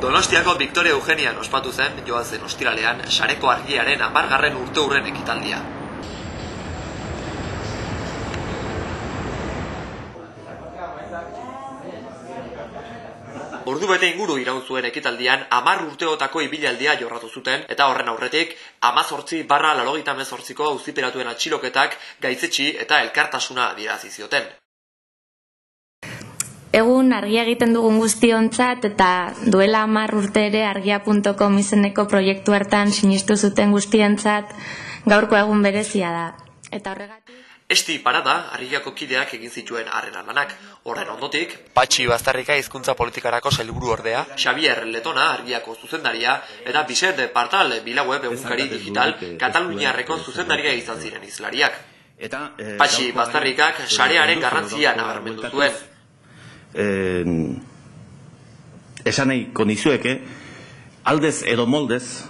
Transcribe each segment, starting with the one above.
Donostiako Victoria Eugenian ospatu zen joan zen ostiralean sareko argiaren amargarren urte hurren ekitaldia. Ordu bete inguru iraun zuen ekitaldian amar urteotako ibilaldia jorratu zuten eta horren aurretik amazortzi barra lalogita mezortziko auziperatuen atxiloketak gaitzetsi eta elkartasuna adirazi zioten. Egun argia egiten dugun guztiontzat eta duela amar urte ere argia.com izeneko proiektu hartan sinistu zuten guztientzat gaurko egun berezia da. Eta horregatik... Esti parada, argiako kideak egin zituen harren lanak. Horren ondotik, Patxi Bastarrika hizkuntza politikarako sailburu ordea, Xavier Letona argiako zuzendaria, eta Bizet Partal Bilaweb egunkari digital Kataluniarreko zuzendaria izan ziren izlariak. Eta, eh, Patxi Bastarrikak sarearen garrantzia nabarmendu zuen. Eh, esan nahi konizueke, aldez edo moldez,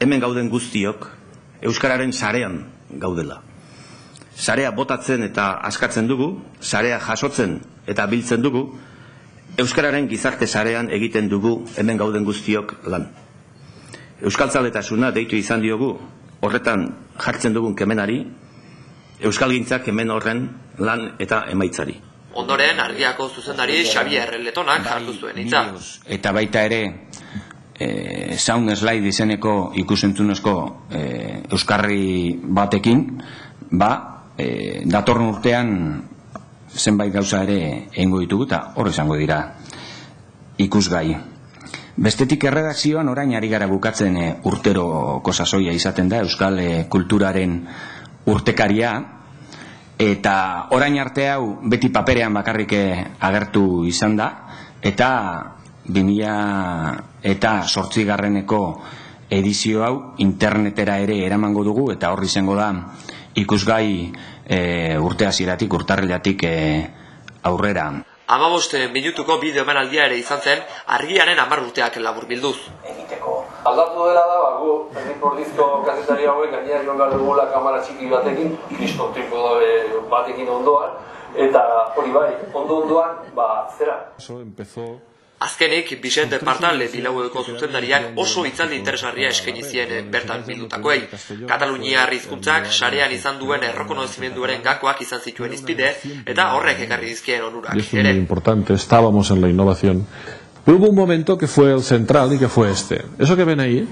hemen gauden guztiok, Euskararen sarean gaudela. Sarea botatzen eta askatzen dugu, sarea jasotzen eta biltzen dugu, Euskararen gizarte sarean egiten dugu hemen gauden guztiok lan. Euskaltzaletasuna deitu izan diogu, horretan jartzen dugun kemenari, Euskalgintzak hemen horren lan eta emaitzari. Ondoren, argiako zuzendari Xavier Letonak hartu zuen hitza. Eta baita ere, e, sound slide izeneko ikusentzunezko e, euskarri batekin, ba, e, datorren urtean zenbait gauza ere egingo ditugu eta hor izango dira ikusgai. Bestetik erredakzioan orain ari gara bukatzen e, urtero kosasoia izaten da euskal e, kulturaren urtekaria eta orain arte hau beti paperean bakarrik e, agertu izan da eta 2000 eta sortzigarreneko edizio hau internetera ere eramango dugu eta horri izango da ikusgai e, urte hasieratik urtarrilatik e, aurrera. Amaboste minutuko bideo emanaldia ere izan zen argiaren amar urteak labur bilduz. Aldatu dela da, ba, gu, erripordizko kazetari hauek gainean joan behar dugula kamara txiki batekin, kriston tipo batekin ondoan, eta hori bai, ondo ondoan, ba, zera. Eso empezó Azkenik, Vicente Partal bilaueko zuzendariak oso itzaldi interesgarria eskaini zien bertan bildutakoei. Katalunia hizkuntzak sarean izan duen errekonozimenduaren gakoak izan zituen izpide eta horrek ekarri dizkien onurak. es muy importante, estábamos en la innovación. Pero hubo un momento que fue el central y que fue este. Eso que ven ahí,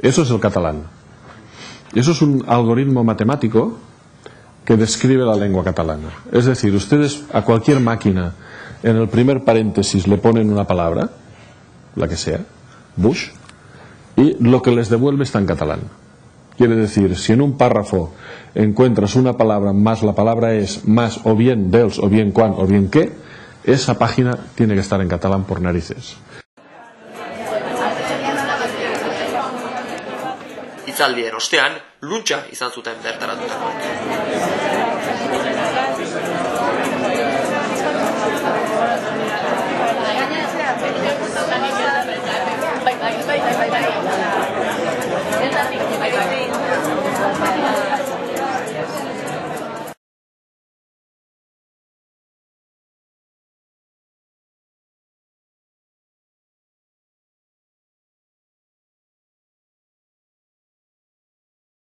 eso es el catalán. Eso es un algoritmo matemático que describe la lengua catalana. Es decir, ustedes a cualquier máquina en el primer paréntesis le ponen una palabra, la que sea, Bush, y lo que les devuelve está en catalán. Quiere decir, si en un párrafo encuentras una palabra más la palabra es más o bien dels o bien cuan o bien qué, esa página tiene que estar en catalán por narices. Itzaldien ostean, luntxa izan zuten.